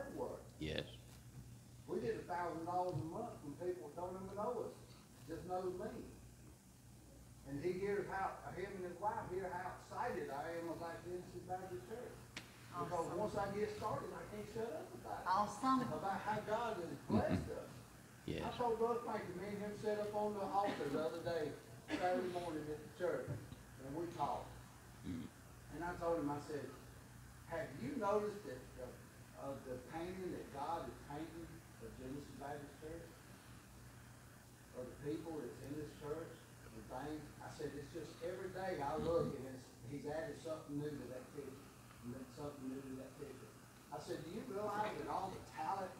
everywhere. Yes. We did a thousand dollars a month from people that don't even know us, just knows me. And he hears how, him and his wife hear how excited I am about Genesis Baptist Church. Because Awesome. once I get started, I can't shut up about it, Awesome. about how God has blessed us. Yes. I told Brother Frankie, me and him sat up on the altar the other day, Saturday morning at the church, and we talked. Mm. And I told him, I said, have you noticed that, the of the painting that God is painting of Genesis Baptist Church? Of the people that's in this church and things? I said, it's just every day I look and it's, he's added something new to that picture, something new to that picture. I said, do you realize that all the talent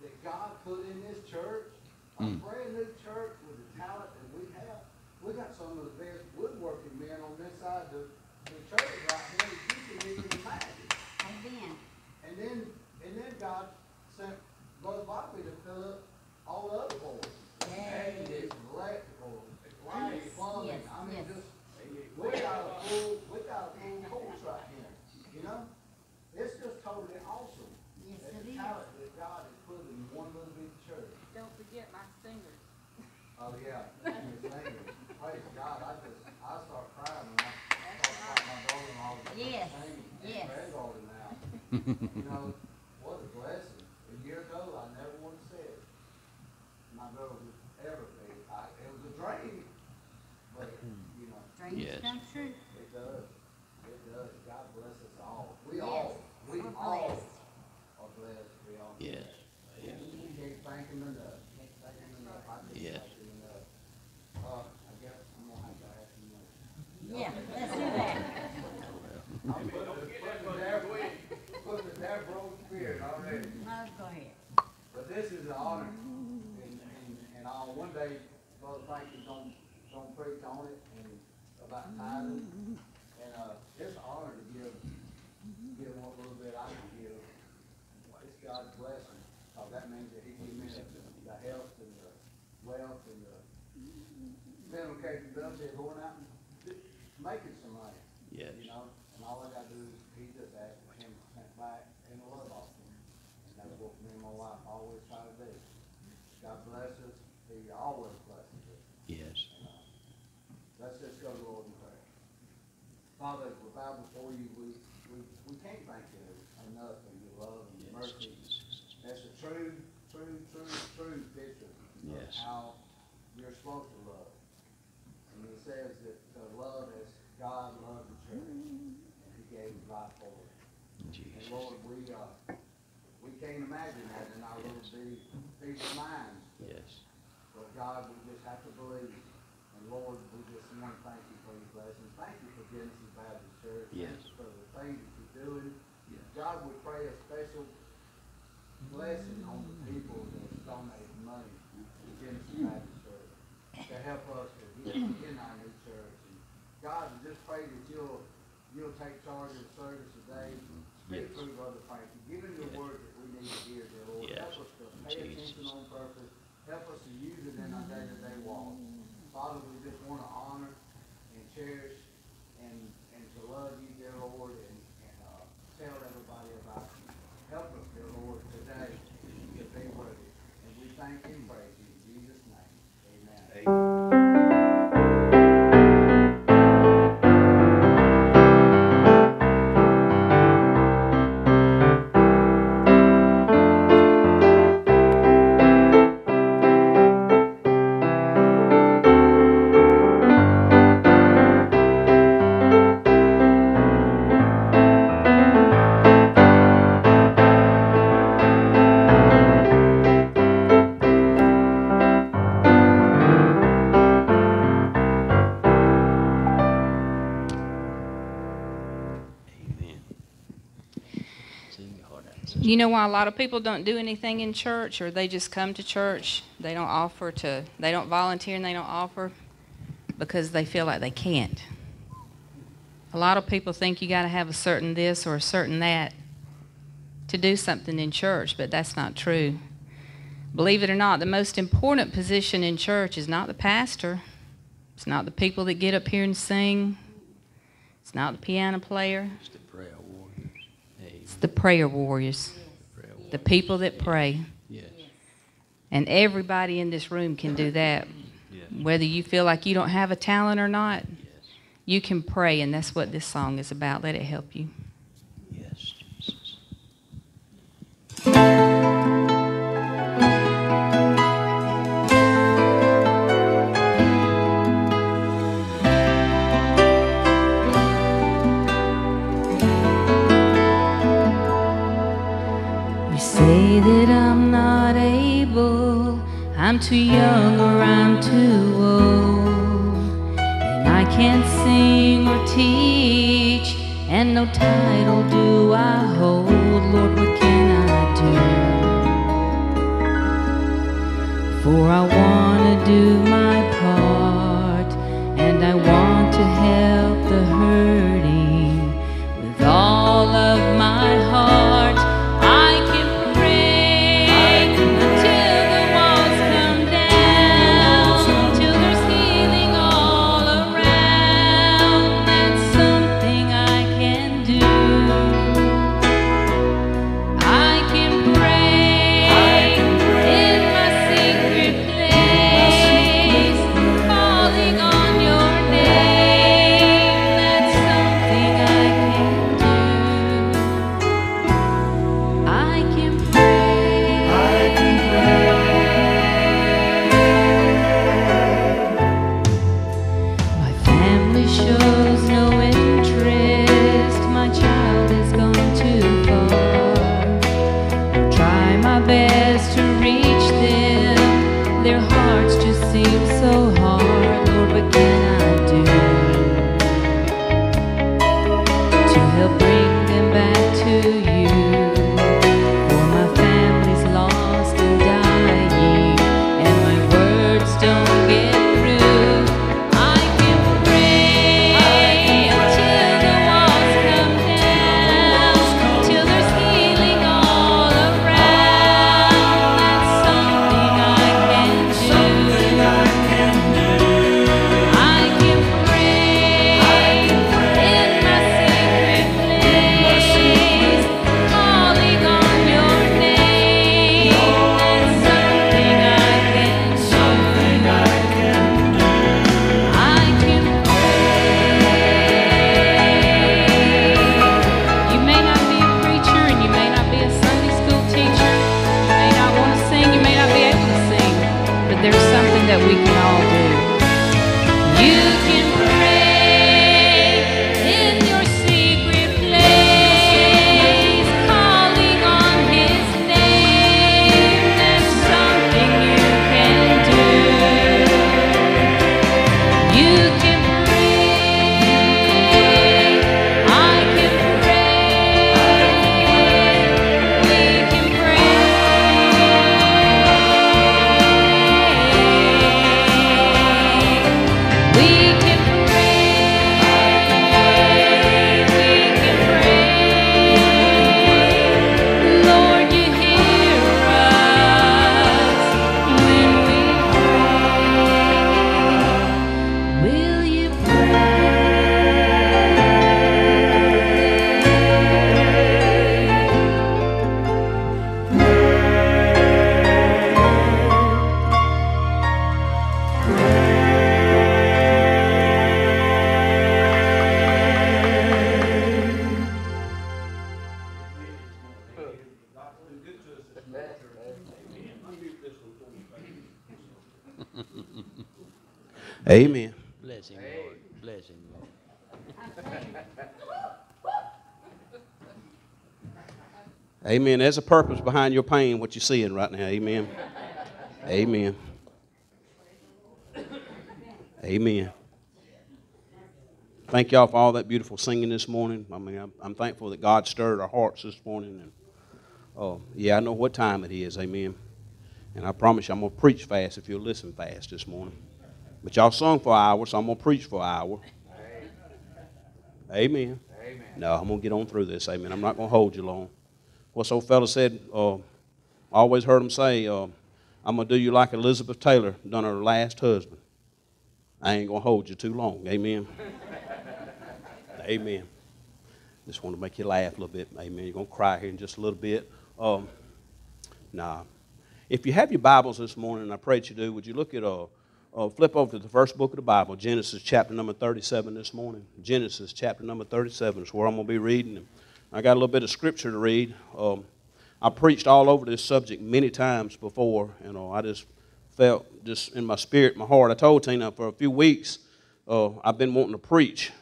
that God put in this church, a Mm. brand new church with the talent that we have, we got some of the best woodworking men on this side of the, the church right here that you can even imagine. Amen. And then, and then God sent Brother Bobby to fill up all the other boards. Yay. And it's electrical, lighting, Yes, plumbing, yes, I mean, yes. just, we got a full, we got a full course right here, you know? It's just totally awesome. Yes, that it the is. talent that God has put in one little bit church. Don't forget my singers. Oh, yeah, and his name is, praise God, I just, I start crying when I talk about my brother-in-law. Yes, singing and yes. granddaughter now. You know, what a blessing. A year ago, I never would have said my girl would ever be, I, it was a dream, but, you know, Dreams Yes. come true. it does, it does. God bless us all. We Yes, all, we we're all blessed. are blessed, we all. Yes. Can't can't thank him enough, can't thank him enough, I just Yes. thank him enough. Uh, I guess I'm gonna have to ask him. uh, Yeah, let's do that. I'm putting, putting the devil, putting the devil on the spirit already. No, go ahead. But this is an honor, and, and, and One Brother Frankie's gonna, gonna preach on it, and about tithing. And, uh, it's an honor to give, give what little bit I can give. It's God's blessing, cause that means that he gives me the, the health and the wealth and the mental capability of going out and making some money. Yes. You know, and all I gotta do is, he just asked for him to send back in a love offering. And that's what me and my wife always try to do. God bless us, he always blesses us. Yes. And, uh, Let's just go to the Lord in prayer. Father, as we bow before you, we, we, we can't thank you enough for your love and your Yes, mercy. Jesus. That's a true, true, true, true picture of Yes. how you're supposed to love. And it says that to love as God loved the church, and he gave his life for it. And Jesus. Lord, we, uh, we can't imagine that in our little bitty, bitty minds. Yes. God, we just have to believe. And Lord, we just want to thank you for your blessings. Thank you for Genesis Baptist Church. Thank Yes. you for the things that you're doing. Yes. God, we pray a special blessing on the people that donate money to Genesis Baptist Church to help us to get in our new church. And God, we just pray that you'll, you'll take charge of the service today. Speak Yes. through Brother Frankie. Give him your Yes. word that we need to hear, dear Lord. Yes. Help us to pay Jesus. attention on purpose. Help us to use it in our day-to-day walk. Father, we just want to You know why a lot of people don't do anything in church or they just come to church? They don't offer to, they don't volunteer and they don't offer because they feel like they can't. A lot of people think you got to have a certain this or a certain that to do something in church, but that's not true. Believe it or not, the most important position in church is not the pastor, it's not the people that get up here and sing, it's not the piano player, It's the. It's the prayer warriors. The people that pray. And everybody in this room can do that. Whether you feel like you don't have a talent or not, you can pray, and that's what this song is about. Let it help you. Yes, Jesus. That I'm not able, I'm too young or I'm too old, and I can't sing or teach, and no title do I hold. Lord, what can I do? For I want to do my Amen. There's a purpose behind your pain, what you're seeing right now. Amen. Amen. Amen. Thank y'all for all that beautiful singing this morning. I mean, I'm, I'm thankful that God stirred our hearts this morning. And oh, yeah, I know what time it is. Amen. And I promise you, I'm gonna preach fast if you'll listen fast this morning. But y'all sung for an hour, so I'm gonna preach for an hour. Amen. Amen. No, I'm gonna get on through this. Amen. I'm not gonna hold you long. What's old fella said? Uh, I always heard him say, uh, "I'm gonna do you like Elizabeth Taylor done her last husband." I ain't gonna hold you too long. Amen. Amen. Just want to make you laugh a little bit. Amen. You're gonna cry here in just a little bit. Um, Nah. If you have your Bibles this morning, I pray that you do, would you look at uh, uh, flip over to the first book of the Bible, Genesis chapter number 37 this morning. Genesis chapter number 37 is where I'm going to be reading. I got a little bit of scripture to read. Um, I preached all over this subject many times before, and uh, I just felt just in my spirit, my heart. I told Tina for a few weeks uh, I've been wanting to preach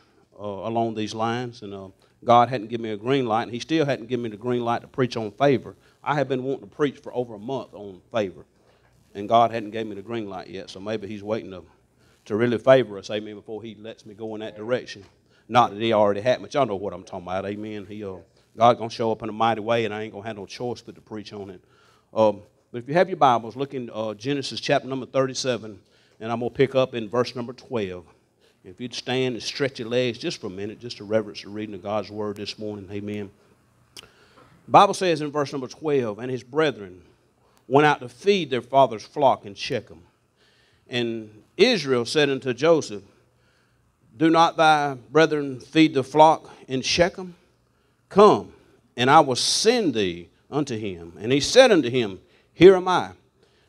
uh, along these lines, and uh, God hadn't given me a green light, and He still hadn't given me the green light to preach on favor. I have been wanting to preach for over a month on favor, and God hadn't given me the green light yet, so maybe He's waiting to, to really favor us, amen, before He lets me go in that direction. Not that He already had, but y'all know what I'm talking about, amen. He, uh, God's going to show up in a mighty way, and I ain't going to have no choice but to preach on it. Um, but if you have your Bibles, look in uh, Genesis chapter number 37, and I'm going to pick up in verse number 12. If you'd stand and stretch your legs just for a minute, just to reverence the reading of God's word this morning, amen. Bible says in verse number 12, and his brethren went out to feed their father's flock in Shechem. And Israel said unto Joseph, Do not thy brethren feed the flock in Shechem? Come, and I will send thee unto him. And he said unto him, Here am I.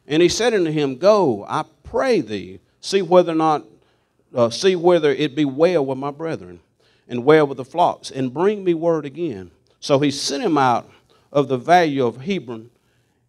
And he said unto him, Go, I pray thee, see whether not uh, see whether it be well with my brethren and well with the flocks, and bring me word again. So he sent him out of the valley of Hebron,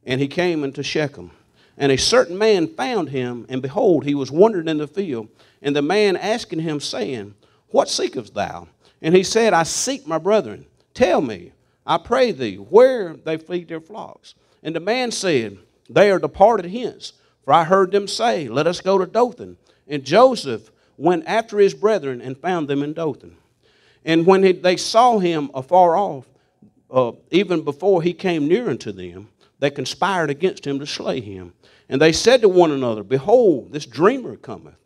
and he came into Shechem. And a certain man found him, and behold, he was wandering in the field. And the man asking him, saying, What seekest thou? And he said, I seek my brethren. Tell me, I pray thee, where they feed their flocks. And the man said, They are departed hence, for I heard them say, Let us go to Dothan. And Joseph went after his brethren and found them in Dothan. And when he, they saw him afar off, uh, even before he came near unto them, they conspired against him to slay him. And they said to one another, Behold, this dreamer cometh.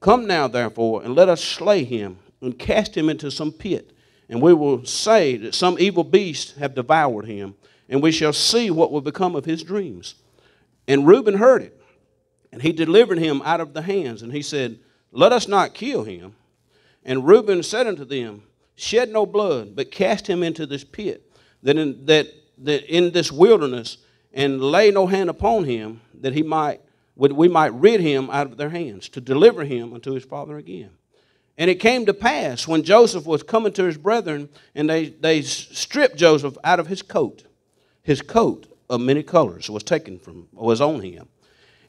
Come now, therefore, and let us slay him and cast him into some pit. And we will say that some evil beast have devoured him, and we shall see what will become of his dreams. And Reuben heard it, and he delivered him out of the hands. And he said, let us not kill him. And Reuben said unto them, Shed no blood, but cast him into this pit, that in, that, that in this wilderness, and lay no hand upon him, that he might, we might rid him out of their hands, to deliver him unto his father again. And it came to pass when Joseph was coming to his brethren, and they, they stripped Joseph out of his coat. His coat of many colors was taken from, was on him.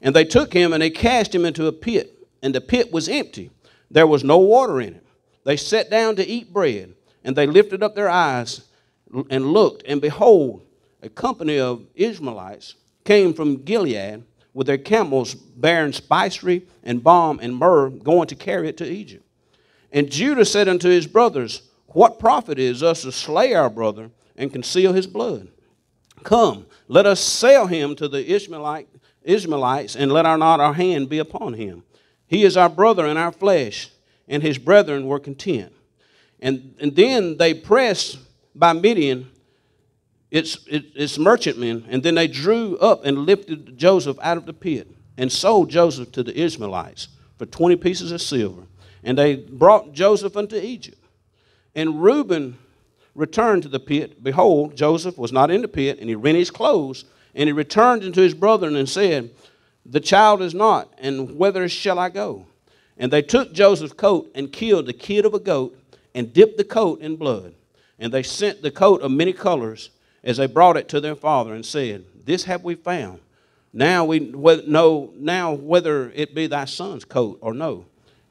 And they took him and they cast him into a pit and the pit was empty. There was no water in it. They sat down to eat bread, and they lifted up their eyes and looked, and behold, a company of Ishmaelites came from Gilead with their camels bearing spicery and balm and myrrh, going to carry it to Egypt. And Judah said unto his brothers, What profit is us to slay our brother and conceal his blood? Come, let us sell him to the Ishmaelite, Ishmaelites, and let our not our hand be upon him. He is our brother in our flesh, and his brethren were content. And, and then they pressed by Midian its, its merchantmen, and then they drew up and lifted Joseph out of the pit and sold Joseph to the Ishmaelites for 20 pieces of silver. And they brought Joseph unto Egypt. And Reuben returned to the pit. Behold, Joseph was not in the pit, and he rent his clothes, and he returned unto his brethren and said, the child is not, and whither shall I go? And they took Joseph's coat and killed the kid of a goat and dipped the coat in blood. And they sent the coat of many colors as they brought it to their father and said, This have we found. Now we know now whether it be thy son's coat or no.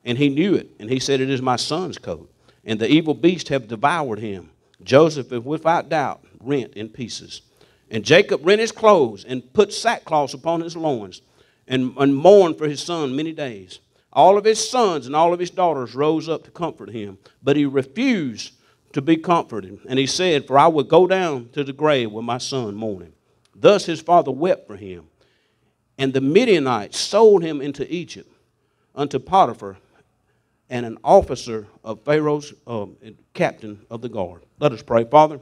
And he knew it, and he said, It is my son's coat. And the evil beast have devoured him. Joseph is without doubt rent in pieces. And Jacob rent his clothes and put sackcloth upon his loins and, and mourned for his son many days. All of his sons and all of his daughters rose up to comfort him, but he refused to be comforted. And he said, For I will go down to the grave with my son mourning. Thus his father wept for him. And the Midianites sold him into Egypt unto Potiphar, and an officer of Pharaoh's uh, captain of the guard. Let us pray. Father,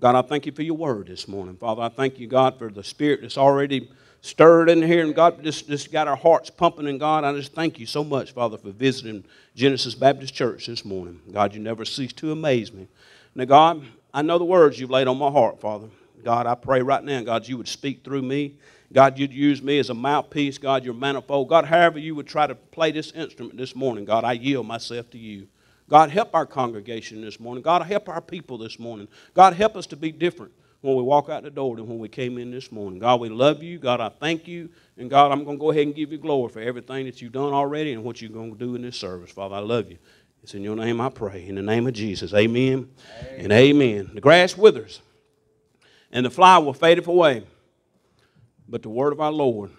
God, I thank you for your word this morning. Father, I thank you, God, for the spirit that's already stirred in here, and God just, just got our hearts pumping And God. I just thank you so much, Father, for visiting Genesis Baptist Church this morning. God, you never cease to amaze me. Now, God, I know the words you've laid on my heart, Father. God, I pray right now, God, you would speak through me. God, you'd use me as a mouthpiece. God, you're manifold. God, however you would try to play this instrument this morning, God, I yield myself to you. God, help our congregation this morning. God, help our people this morning. God, help us to be different when we walk out the door than when we came in this morning. God, we love you. God, I thank you. And God, I'm going to go ahead and give you glory for everything that you've done already and what you're going to do in this service. Father, I love you. It's in your name I pray. In the name of Jesus. Amen, amen. and amen. The grass withers and the flower fadeth away, but the word of our Lord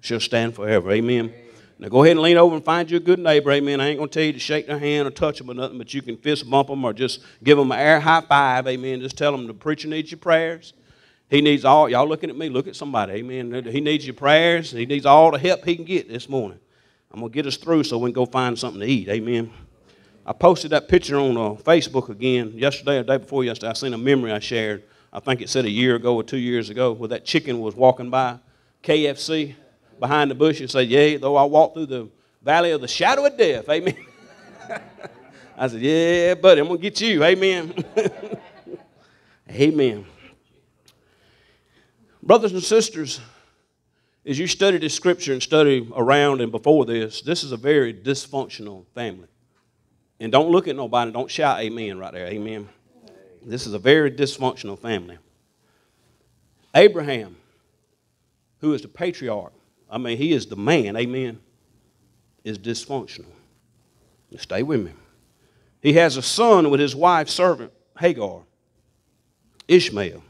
shall stand forever. Amen. amen. Now go ahead and lean over and find you a good neighbor. Amen. I ain't going to tell you to shake their hand or touch them or nothing, but you can fist bump them or just give them an air high five. Amen. Just tell them the preacher needs your prayers. He needs all, y'all looking at me, look at somebody. Amen. He needs your prayers. He needs all the help he can get this morning. I'm going to get us through so we can go find something to eat. Amen. I posted that picture on uh, Facebook again yesterday or day before yesterday. I seen a memory I shared. I think it said a year ago or two years ago where that chicken was walking by KFC behind the bush and say, Yea, though I walk through the valley of the shadow of death. Amen. I said, Yeah, buddy, I'm going to get you. Amen. Amen. Brothers and sisters, as you study this scripture and study around and before this, this is a very dysfunctional family. And don't look at nobody, don't shout amen right there. Amen. This is a very dysfunctional family. Abraham, who is the patriarch, I mean, he is the man, amen, is dysfunctional. Stay with me. He has a son with his wife's servant, Hagar, Ishmael.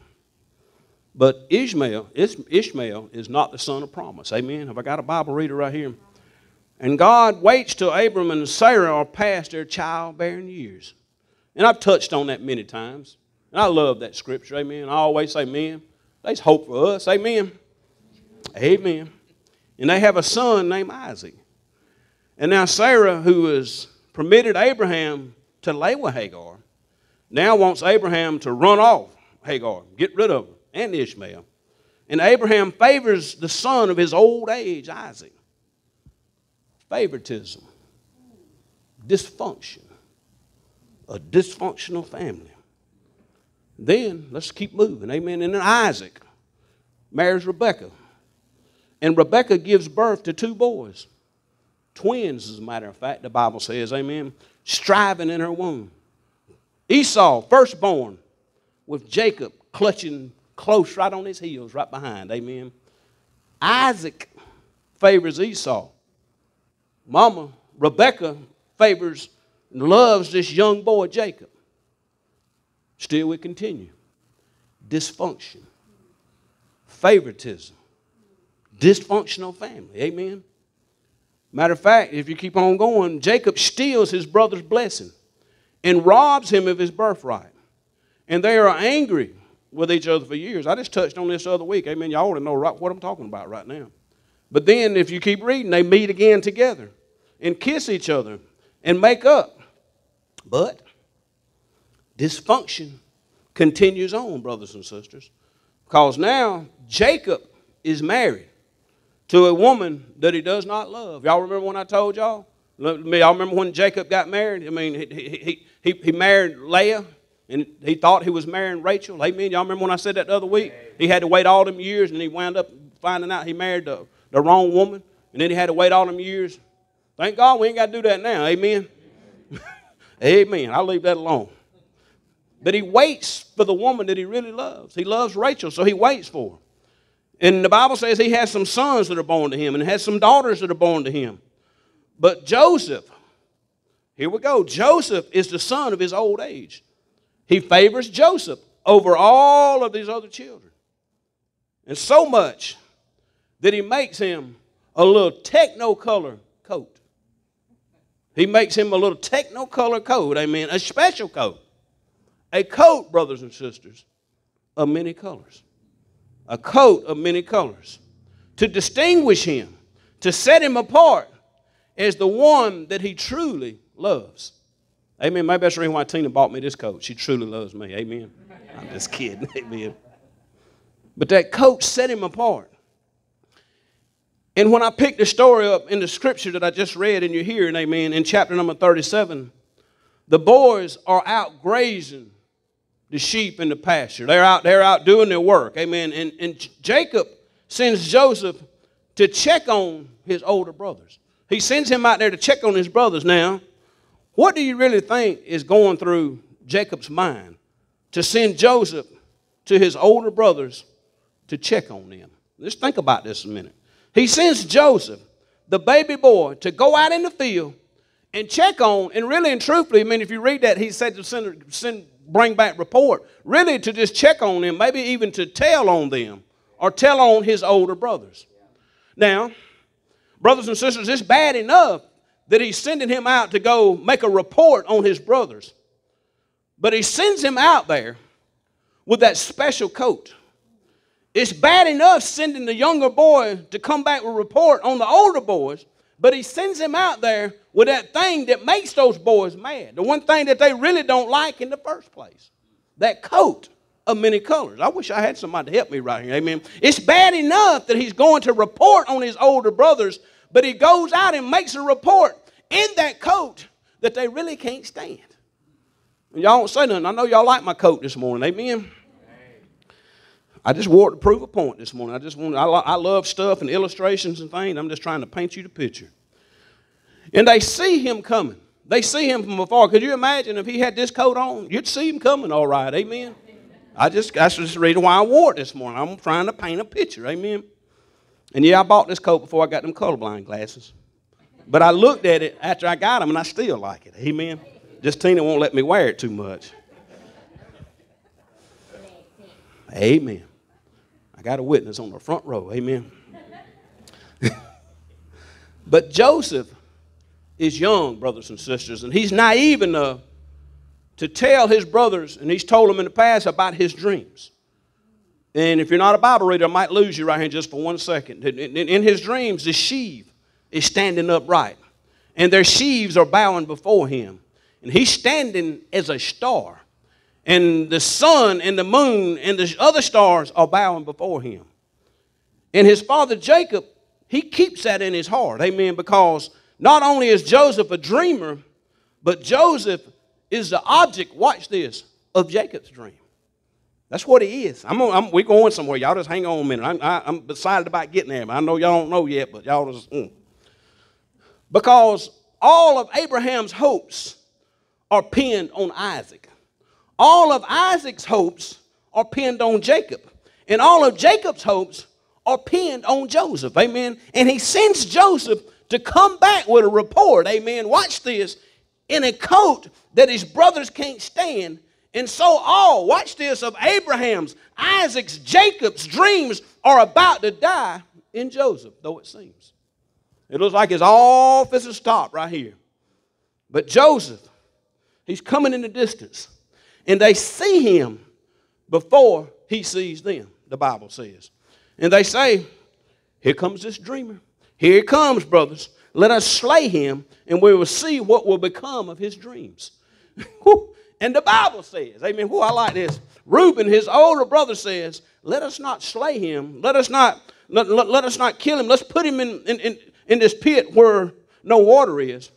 But Ishmael, Ishmael is not the son of promise. Amen. Have I got a Bible reader right here? And God waits till Abram and Sarah are past their childbearing years. And I've touched on that many times. And I love that scripture. Amen. I always say, amen. There's hope for us. Amen. Amen. And they have a son named Isaac. And now Sarah, who has permitted Abraham to lay with Hagar, now wants Abraham to run off Hagar, get rid of her, and Ishmael. And Abraham favors the son of his old age, Isaac favoritism, dysfunction, a dysfunctional family. Then let's keep moving. Amen. And then Isaac marries Rebekah. And Rebekah gives birth to two boys. Twins, as a matter of fact, the Bible says, amen, striving in her womb. Esau, firstborn, with Jacob clutching close right on his heels, right behind, amen. Isaac favors Esau. Mama, Rebecca favors and loves this young boy, Jacob. Still, we continue. Dysfunction, favoritism, dysfunctional family. Amen. Matter of fact, if you keep on going, Jacob steals his brother's blessing and robs him of his birthright. And they are angry with each other for years. I just touched on this other week. Amen. Y'all ought to know right what I'm talking about right now. But then, if you keep reading, they meet again together and kiss each other and make up. But dysfunction continues on, brothers and sisters, because now Jacob is married to a woman that he does not love. Y'all remember when I told y'all? Y'all remember when Jacob got married? I mean, he, he, he, he married Leah and he thought he was marrying Rachel. Amen. Y'all remember when I said that the other week? He had to wait all them years and he wound up finding out he married the, the wrong woman. And then he had to wait all them years Thank God we ain't got to do that now. Amen. Amen. I'll leave that alone. But he waits for the woman that he really loves. He loves Rachel, so he waits for her. And the Bible says he has some sons that are born to him and has some daughters that are born to him. But Joseph, here we go. Joseph is the son of his old age. He favors Joseph over all of these other children. And so much that he makes him a little technicolor coat. He makes him a little technicolor coat, amen, a special coat. A coat, brothers and sisters, of many colors. A coat of many colors. To distinguish him, to set him apart as the one that he truly loves. Amen. Maybe that's the reason why Tina bought me this coat. She truly loves me. Amen. I'm just kidding. Amen. But that coat set him apart. And when I picked the story up in the scripture that I just read and you're hearing, amen, in chapter number 37, the boys are out grazing the sheep in the pasture. They're out, they're out doing their work. Amen. And, and Jacob sends Joseph to check on his older brothers. He sends him out there to check on his brothers. Now, what do you really think is going through Jacob's mind to send Joseph to his older brothers to check on them? Let's think about this a minute. He sends Joseph, the baby boy, to go out in the field and check on, and really and truthfully, I mean, if you read that, he said to send, send bring back report, really to just check on them, maybe even to tell on them or tell on his older brothers. Now, brothers and sisters, it's bad enough that he's sending him out to go make a report on his brothers. But he sends him out there with that special coat. It's bad enough sending the younger boy to come back with a report on the older boys, but he sends him out there with that thing that makes those boys mad. The one thing that they really don't like in the first place. That coat of many colors. I wish I had somebody to help me right here. Amen. It's bad enough that he's going to report on his older brothers, but he goes out and makes a report in that coat that they really can't stand. Y'all don't say nothing. I know y'all like my coat this morning. Amen. I just wore it to prove a point this morning. I just want I, I love stuff and illustrations and things. I'm just trying to paint you the picture. And they see him coming. They see him from afar. Could you imagine if he had this coat on? You'd see him coming all right. Amen. I just that's just the reason why I wore it this morning. I'm trying to paint a picture. Amen. And yeah, I bought this coat before I got them colorblind glasses. But I looked at it after I got them and I still like it. Amen. Just Tina won't let me wear it too much. Amen. I got a witness on the front row. Amen. but Joseph is young, brothers and sisters, and he's naive enough to tell his brothers, and he's told them in the past about his dreams. And if you're not a Bible reader, I might lose you right here just for one second. In his dreams, the sheave is standing upright, and their sheaves are bowing before him. And he's standing as a star and the sun and the moon and the other stars are bowing before him. And his father Jacob, he keeps that in his heart. Amen. Because not only is Joseph a dreamer, but Joseph is the object, watch this, of Jacob's dream. That's what he is. I'm, I'm we're going somewhere. Y'all just hang on a minute. I'm, I, am excited about getting there. I know y'all don't know yet, but y'all just. Mm. Because all of Abraham's hopes are pinned on Isaac all of Isaac's hopes are pinned on Jacob. And all of Jacob's hopes are pinned on Joseph. Amen. And he sends Joseph to come back with a report. Amen. Watch this. In a coat that his brothers can't stand. And so all, watch this, of Abraham's, Isaac's, Jacob's dreams are about to die in Joseph, though it seems. It looks like his office is stopped right here. But Joseph, he's coming in the distance. And they see him before he sees them, the Bible says. And they say, Here comes this dreamer. Here he comes, brothers. Let us slay him, and we will see what will become of his dreams. and the Bible says, Amen. Who I like this. Reuben, his older brother, says, Let us not slay him. Let us not, let, let, let us not kill him. Let's put him in, in, in, in this pit where no water is.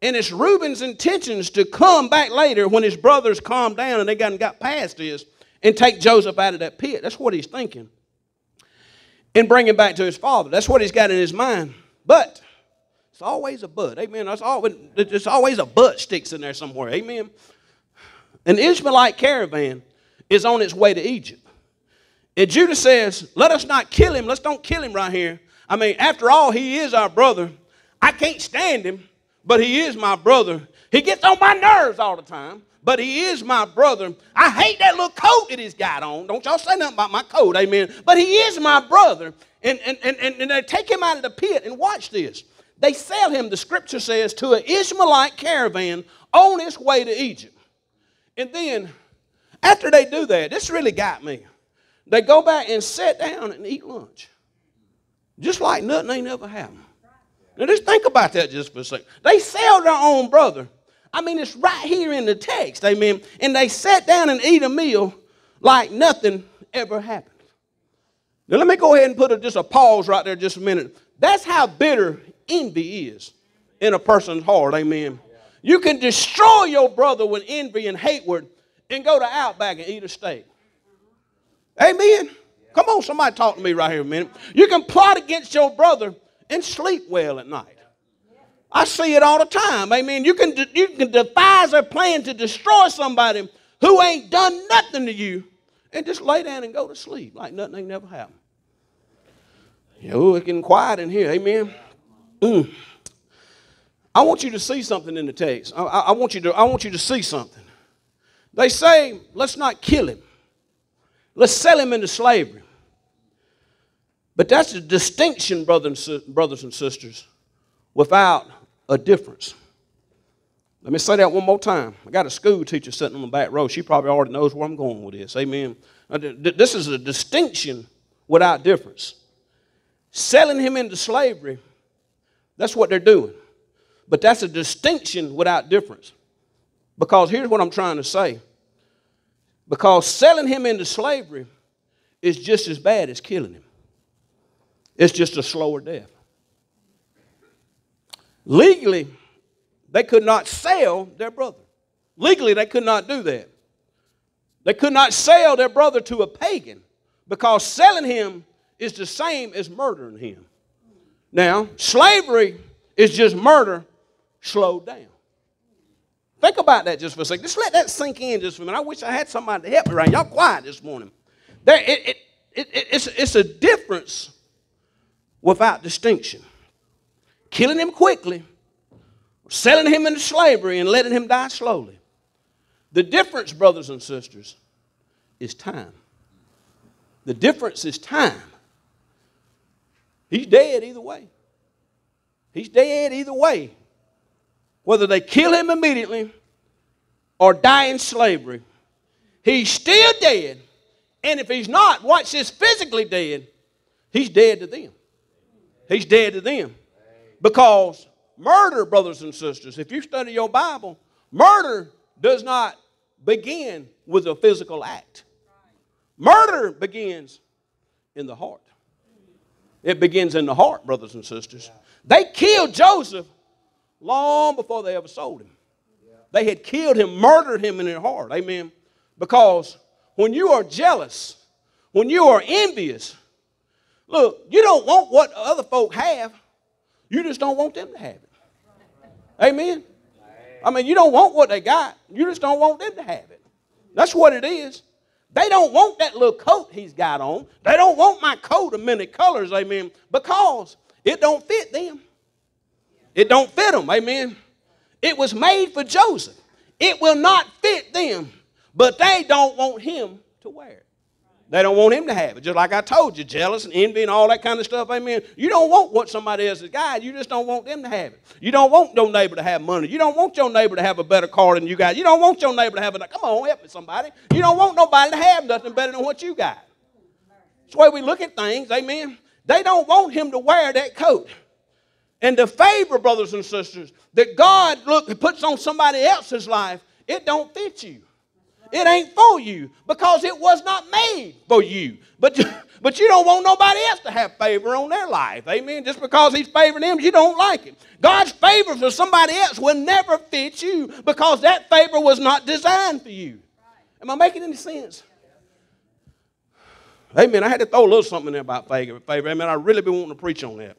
And it's Reuben's intentions to come back later when his brothers calm down and they got, got past this and take Joseph out of that pit. That's what he's thinking. And bring him back to his father. That's what he's got in his mind. But it's always a but. Amen. That's always, there's always a but sticks in there somewhere. Amen. An Ishmaelite caravan is on its way to Egypt. And Judah says, Let us not kill him. Let's don't kill him right here. I mean, after all, he is our brother. I can't stand him but he is my brother. He gets on my nerves all the time, but he is my brother. I hate that little coat that he's got on. Don't y'all say nothing about my coat, amen. But he is my brother. And, and, and, and they take him out of the pit, and watch this. They sell him, the scripture says, to an Ishmaelite caravan on its way to Egypt. And then, after they do that, this really got me. They go back and sit down and eat lunch. Just like nothing ain't ever happened. Now just think about that just for a second. They sell their own brother. I mean, it's right here in the text, amen. And they sat down and eat a meal like nothing ever happened. Now let me go ahead and put a, just a pause right there just a minute. That's how bitter envy is in a person's heart, amen. You can destroy your brother with envy and hatred and go to Outback and eat a steak. Amen. Come on, somebody talk to me right here a minute. You can plot against your brother and sleep well at night. I see it all the time. Amen. You can, you can devise a plan to destroy somebody who ain't done nothing to you and just lay down and go to sleep like nothing ain't never happened. Oh, it's getting quiet in here. Amen. Mm. I want you to see something in the text. I, I, I, want you to, I want you to see something. They say, let's not kill him. Let's sell him into slavery. But that's a distinction, brothers and, sisters, without a difference. Let me say that one more time. I got a school teacher sitting on the back row. She probably already knows where I'm going with this. Amen. Uh, this is a distinction without difference. Selling him into slavery, that's what they're doing. But that's a distinction without difference. Because here's what I'm trying to say. Because selling him into slavery is just as bad as killing him, it's just a slower death. Legally, they could not sell their brother. Legally, they could not do that. They could not sell their brother to a pagan because selling him is the same as murdering him. Now, slavery is just murder slowed down. Think about that just for a second. Just let that sink in just for a minute. I wish I had somebody to help me right. Y'all quiet this morning. There, it, it, it, it's, it's a difference without distinction. Killing him quickly, selling him into slavery, and letting him die slowly. The difference, brothers and sisters, is time. The difference is time. He's dead either way. He's dead either way whether they kill him immediately or die in slavery, he's still dead. And if he's not, watch this, physically dead, he's dead to them. He's dead to them. Because murder, brothers and sisters, if you study your Bible, murder does not begin with a physical act. Murder begins in the heart. It begins in the heart, brothers and sisters. They killed Joseph long before they ever sold him. They had killed him, murdered him in their heart. Amen. Because when you are jealous, when you are envious, look, you don't want what other folk have, you just don't want them to have it. Amen. I mean, you don't want what they got, you just don't want them to have it. That's what it is. They don't want that little coat he's got on. They don't want my coat of many colors, amen, because it don't fit them. It don't fit them, amen. It was made for Joseph. It will not fit them, but they don't want him to wear it. They don't want him to have it. Just like I told you, jealous and envy and all that kind of stuff. Amen. You don't want what somebody else has got. You just don't want them to have it. You don't want your neighbor to have money. You don't want your neighbor to have a better car than you got. You don't want your neighbor to have a. Come on, help me, somebody. You don't want nobody to have nothing better than what you got. That's the way we look at things. Amen. They don't want him to wear that coat. And the favor, brothers and sisters, that God look puts on somebody else's life, it don't fit you. It ain't for you because it was not made for you. But, but you don't want nobody else to have favor on their life. Amen. Just because he's favoring them, you don't like it. God's favor for somebody else will never fit you because that favor was not designed for you. Am I making any sense? Amen. I had to throw a little something in there about favor. Favor. Amen. I really been wanting to preach on that.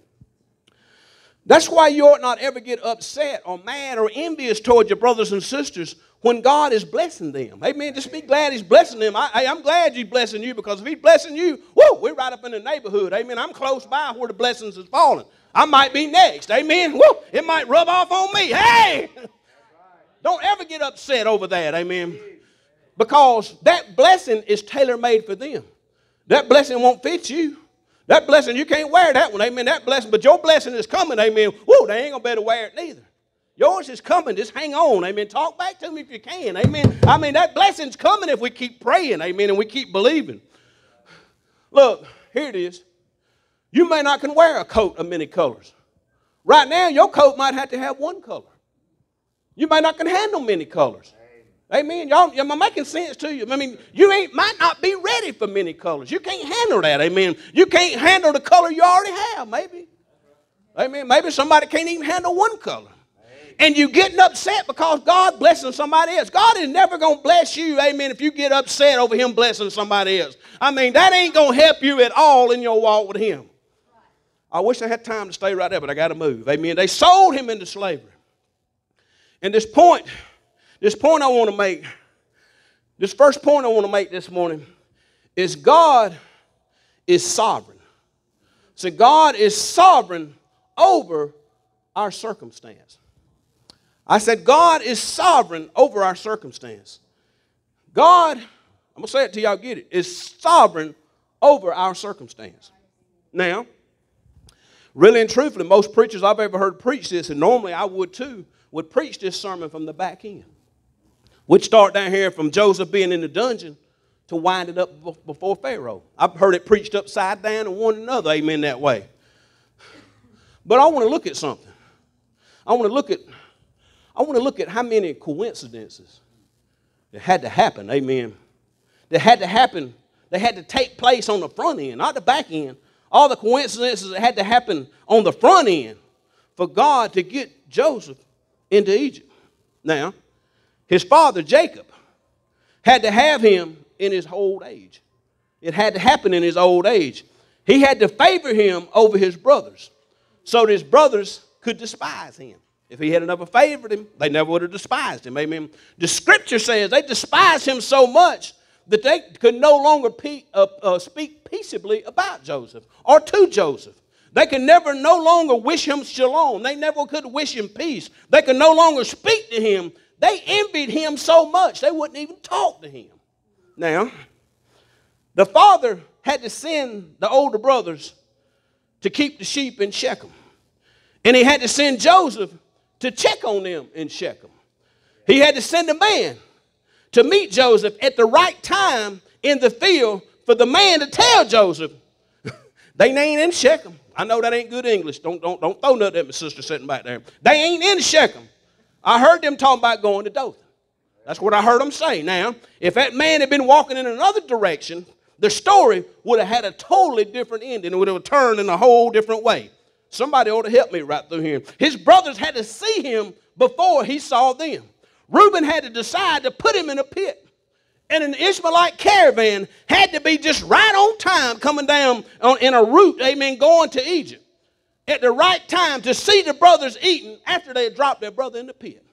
That's why you ought not ever get upset or mad or envious toward your brothers and sisters when God is blessing them. Amen. Just be glad He's blessing them. I, am glad He's blessing you because if He's blessing you, whoo, we're right up in the neighborhood. Amen. I'm close by where the blessings is falling. I might be next. Amen. Woo, it might rub off on me. Hey! Don't ever get upset over that. Amen. Because that blessing is tailor made for them. That blessing won't fit you. That blessing, you can't wear that one, amen. That blessing, but your blessing is coming, amen. Whoa, they ain't gonna better wear it neither. Yours is coming. Just hang on, amen. Talk back to me if you can, amen. I mean, that blessing's coming if we keep praying, amen, and we keep believing. Look, here it is. You may not can wear a coat of many colors. Right now, your coat might have to have one color. You may not can handle many colors. Amen. Y'all, am I making sense to you? I mean, you ain't might not be ready for many colors. You can't handle that. Amen. You can't handle the color you already have, maybe. Amen. Maybe somebody can't even handle one color. And you getting upset because God blessing somebody else. God is never going to bless you, amen, if you get upset over him blessing somebody else. I mean, that ain't going to help you at all in your walk with him. I wish I had time to stay right there, but I got to move. Amen. They sold him into slavery. And this point, this point I want to make, this first point I want to make this morning is God is sovereign. So God is sovereign over our circumstance. I said, God is sovereign over our circumstance. God, I'm going to say it till y'all get it, is sovereign over our circumstance. Now, really and truthfully, most preachers I've ever heard preach this, and normally I would too, would preach this sermon from the back end. We'd start down here from Joseph being in the dungeon to wind it up before Pharaoh. I've heard it preached upside down and one another, amen, that way. But I want to look at something. I want to look at I want to look at how many coincidences that had to happen, amen. That had to happen, they had to take place on the front end, not the back end. All the coincidences that had to happen on the front end for God to get Joseph into Egypt. Now, his father Jacob had to have him in his old age. It had to happen in his old age. He had to favor him over his brothers so that his brothers could despise him. If he had never favored him, they never would have despised him. Amen. The scripture says they despised him so much that they could no longer pe- uh, uh, speak peaceably about Joseph or to Joseph. They could never no longer wish him shalom. They never could wish him peace. They could no longer speak to him. They envied him so much they wouldn't even talk to him. Now, the father had to send the older brothers to keep the sheep in Shechem. And he had to send Joseph to check on them in Shechem. He had to send a man to meet Joseph at the right time in the field for the man to tell Joseph, they ain't in Shechem. I know that ain't good English. Don't, don't, don't throw nothing at my sister sitting back there. They ain't in Shechem. I heard them talking about going to Dothan. That's what I heard them say. Now, if that man had been walking in another direction, the story would have had a totally different ending. It would have turned in a whole different way. Somebody ought to help me right through here. His brothers had to see him before he saw them. Reuben had to decide to put him in a pit. And an Ishmaelite caravan had to be just right on time coming down on, in a route, amen, going to Egypt. At the right time to see the brothers eating after they had dropped their brother in the pit.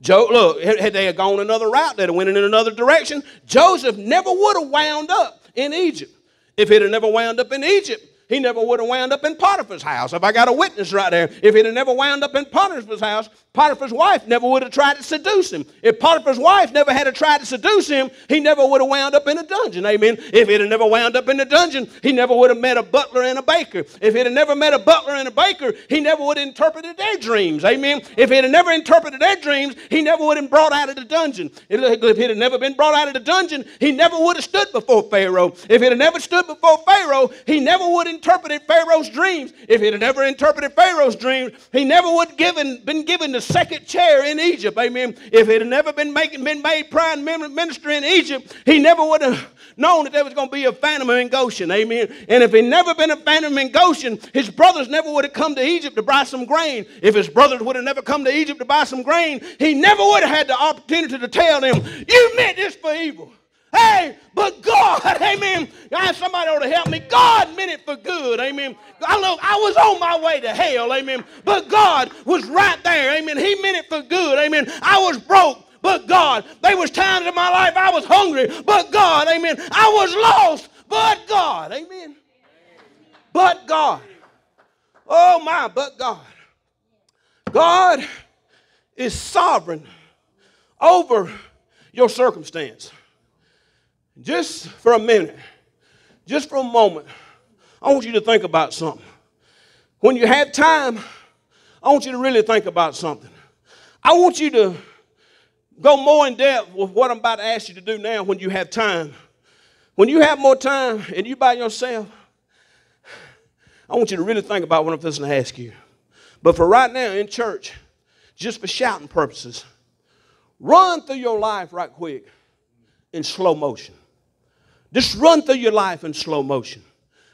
Joe, look, had they had gone another route, they'd have went in another direction. Joseph never would have wound up in Egypt. If he'd have never wound up in Egypt, he never would have wound up in Potiphar's house. If I got a witness right there, if he'd have never wound up in Potiphar's house, Potiphar's wife never would have tried to seduce him. If Potiphar's wife never had to try to seduce him, he never would have wound up in a dungeon. Amen. If he'd have never wound up in a dungeon, he never would have met a butler and a baker. If he'd have never met a butler and a baker, he never would have interpreted their dreams. Amen. If he'd have never interpreted their dreams, he never would have been brought out of the dungeon. If he'd have never been brought out of the dungeon, he never would have stood before Pharaoh. If he'd have never stood before Pharaoh, he never would have interpreted Pharaoh's dreams. If he had never interpreted Pharaoh's dreams, he never would have given, been given the second chair in Egypt. Amen. If it had never been, making, been made prime minister in Egypt, he never would have known that there was going to be a famine in Goshen. Amen. And if he never been a famine in Goshen, his brothers never would have come to Egypt to buy some grain. If his brothers would have never come to Egypt to buy some grain, he never would have had the opportunity to tell them, You meant this for evil. Hey, but God, amen. Somebody ought to help me. God meant it for good, amen. I look, I was on my way to hell, amen. But God was right there, amen. He meant it for good, amen. I was broke, but God. There was times in my life I was hungry, but God, amen. I was lost, but God, amen. But God. Oh my, but God. God is sovereign over your circumstance. Just for a minute, just for a moment, I want you to think about something. When you have time, I want you to really think about something. I want you to go more in depth with what I'm about to ask you to do now when you have time. When you have more time and you by yourself, I want you to really think about what I'm going to ask you. But for right now in church, just for shouting purposes, run through your life right quick in slow motion. Just run through your life in slow motion.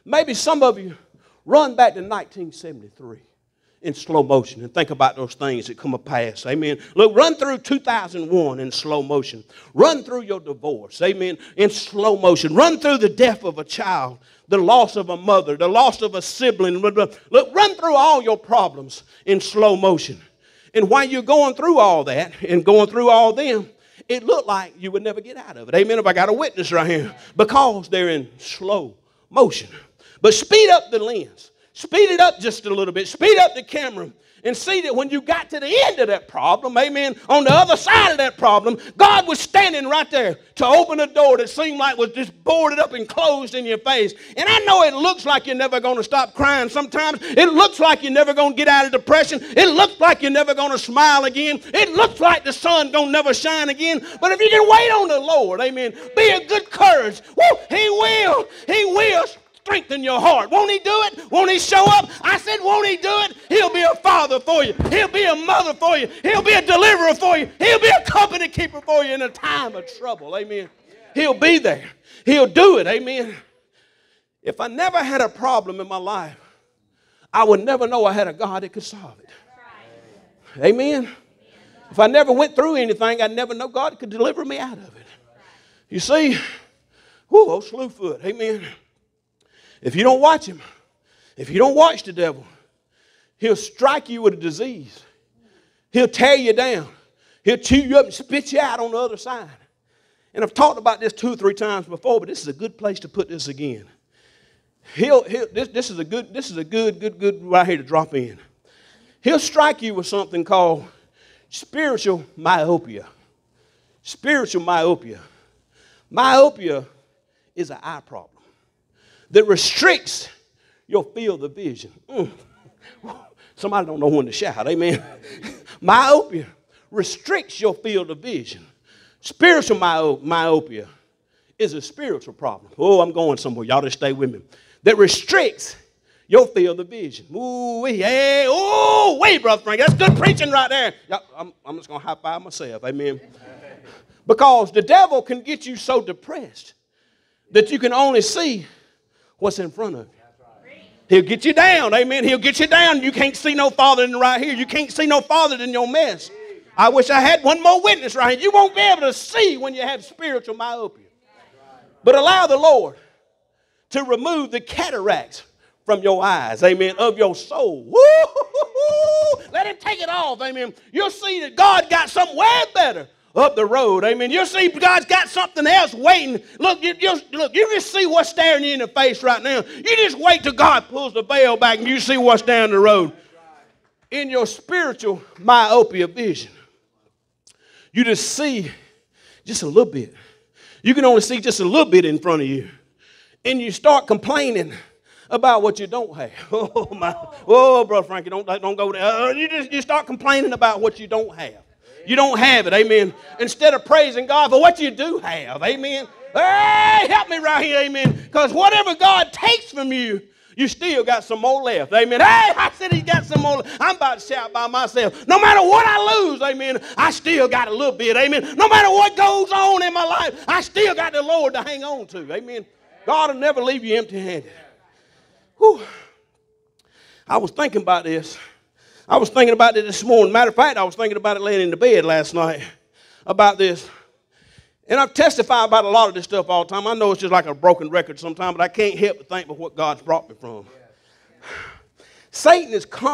Maybe some of you run back to 1973 in slow motion and think about those things that come a pass. Amen. Look, run through 2001 in slow motion. Run through your divorce. Amen. In slow motion. Run through the death of a child, the loss of a mother, the loss of a sibling. Look, run through all your problems in slow motion. And while you're going through all that and going through all them, it looked like you would never get out of it. Amen. If I got a witness right here, because they're in slow motion. But speed up the lens. Speed it up just a little bit. Speed up the camera and see that when you got to the end of that problem, amen, on the other side of that problem, God was standing right there to open a door that seemed like was just boarded up and closed in your face. And I know it looks like you're never going to stop crying sometimes. It looks like you're never going to get out of depression. It looks like you're never going to smile again. It looks like the sun going to never shine again. But if you can wait on the Lord, amen, be of good courage. Woo, he will. He will strengthen your heart. Won't He do it? Won't He show up? I said, won't He do it? He'll be a father for you. He'll be a mother for you. He'll be a deliverer for you. He'll be a company keeper for you in a time of trouble. Amen. He'll be there. He'll do it. Amen. If I never had a problem in my life, I would never know I had a God that could solve it. Amen. If I never went through anything, I'd never know God could deliver me out of it. You see, whoo, oh, Slewfoot, amen. If you don't watch him, if you don't watch the devil, he'll strike you with a disease. He'll tear you down. He'll chew you up and spit you out on the other side. And I've talked about this two or three times before, but this is a good place to put this again. He'll, he'll, this, this is a good, this is a good, good, good right here to drop in. He'll strike you with something called spiritual myopia. Spiritual myopia. Myopia is an eye problem that restricts your field of vision. Mm. Somebody don't know when to shout, amen. myopia restricts your field of vision. Spiritual myopia is a spiritual problem. Oh, I'm going somewhere. Y'all just stay with me. That restricts your field of vision. Ooh, hey, ooh, wait, Brother Frank. That's good preaching right there. I'm, I'm just going to high five myself. Amen. Because the devil can get you so depressed that you can only see what's in front of you. He'll get you down. Amen. He'll get you down. You can't see no farther than right here. You can't see no farther than your mess. I wish I had one more witness right here. You won't be able to see when you have spiritual myopia. But allow the Lord to remove the cataracts from your eyes, amen, of your soul. Woo! Let him take it off, amen. You'll see that God got something way better up the road. Amen. You'll see God's got something else waiting. Look, you, look, you just see what's staring you in the face right now. You just wait till God pulls the veil back and you see what's down the road. In your spiritual myopia vision, you just see just a little bit. You can only see just a little bit in front of you. And you start complaining about what you don't have. Oh, my. Oh, Brother Frankie, don't, don't go there. Uh, you just you start complaining about what you don't have. You don't have it, amen. Instead of praising God for what you do have, amen. Hey, help me right here, amen. Because whatever God takes from you, you still got some more left. Amen. Hey, I said he got some more. I'm about to shout by myself. No matter what I lose, amen, I still got a little bit. Amen. No matter what goes on in my life, I still got the Lord to hang on to. Amen. God will never leave you empty handed. I was thinking about this. I was thinking about it this morning. Matter of fact, I was thinking about it laying in the bed last night about this. And I've testified about a lot of this stuff all the time. I know it's just like a broken record sometimes, but I can't help but think of what God's brought me from. Satan is constantly